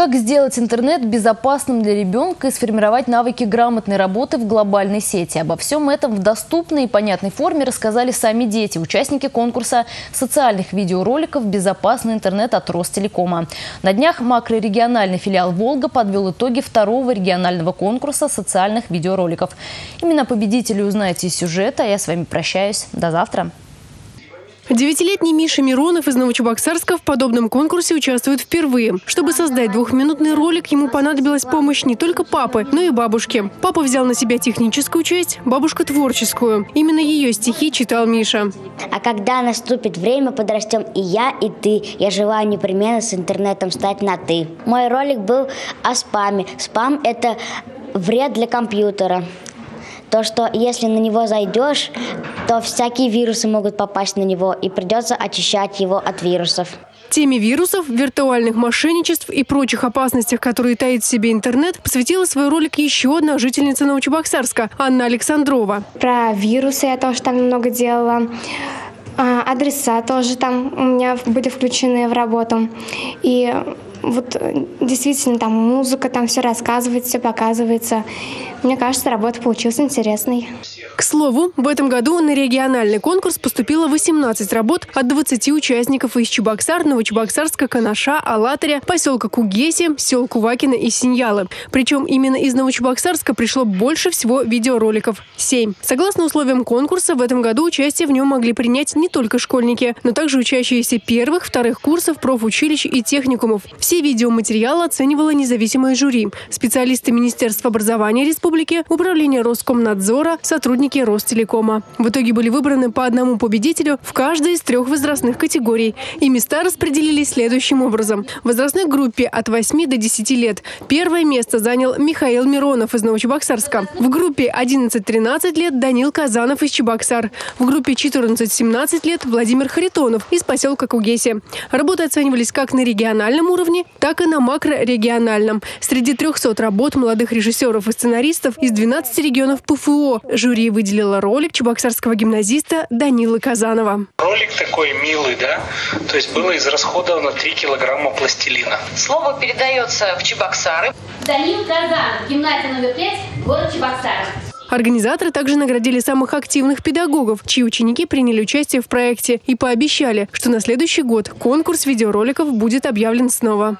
Как сделать интернет безопасным для ребенка и сформировать навыки грамотной работы в глобальной сети? Обо всем этом в доступной и понятной форме рассказали сами дети, участники конкурса социальных видеороликов «Безопасный интернет» от Ростелекома. На днях макрорегиональный филиал «Волга» подвел итоги второго регионального конкурса социальных видеороликов. Именно победителей узнаете из сюжета. Я с вами прощаюсь. До завтра. Девятилетний Миша Миронов из Новочебоксарска в подобном конкурсе участвует впервые. Чтобы создать двухминутный ролик, ему понадобилась помощь не только папы, но и бабушки. Папа взял на себя техническую часть, бабушка – творческую. Именно ее стихи читал Миша. А когда наступит время, подрастем и я, и ты. Я желаю непременно с интернетом стать на «ты». Мой ролик был о спаме. Спам – это вред для компьютера. То, что если на него зайдешь, то всякие вирусы могут попасть на него, и придется очищать его от вирусов. Теме вирусов, виртуальных мошенничеств и прочих опасностях, которые таит в себе интернет, посвятила свой ролик еще одна жительница Новочебоксарска Анна Александрова. Про вирусы я тоже там много делала. А, адреса тоже там у меня были включены в работу. И вот э, действительно там музыка, там все рассказывается, все показывается. Мне кажется, работа получилась интересной. К слову, в этом году на региональный конкурс поступило 18 работ от 20 участников из Чебоксар, Новочебоксарска, Канаша, Алатыря, поселка Кугеси, сел Кувакина и Синьялы. Причем именно из Новочебоксарска пришло больше всего видеороликов – 7. Согласно условиям конкурса, в этом году участие в нем могли принять не только школьники, но также учащиеся первых, вторых курсов, профучилищ и техникумов. Все видеоматериалы оценивало независимое жюри. Специалисты Министерства образования Республики, Управления Роскомнадзора, сотрудники Ростелекома. В итоге были выбраны по одному победителю в каждой из трех возрастных категорий. И места распределились следующим образом. В возрастной группе от 8 до 10 лет первое место занял Михаил Миронов из Новочебоксарска. В группе 11-13 лет Данил Казанов из Чебоксар. В группе 14-17 лет Владимир Харитонов из поселка Кугеси. Работы оценивались как на региональном уровне, так и на макрорегиональном. Среди 300 работ молодых режиссеров и сценаристов из 12 регионов ПФО жюри выделило ролик чебоксарского гимназиста Данилы Казанова. Ролик такой милый, да? То есть было израсходовано 3 килограмма пластилина. Слово передается в Чебоксары. Данил Казанов, гимназия номер 5, город Чебоксары. Организаторы также наградили самых активных педагогов, чьи ученики приняли участие в проекте и пообещали, что на следующий год конкурс видеороликов будет объявлен снова.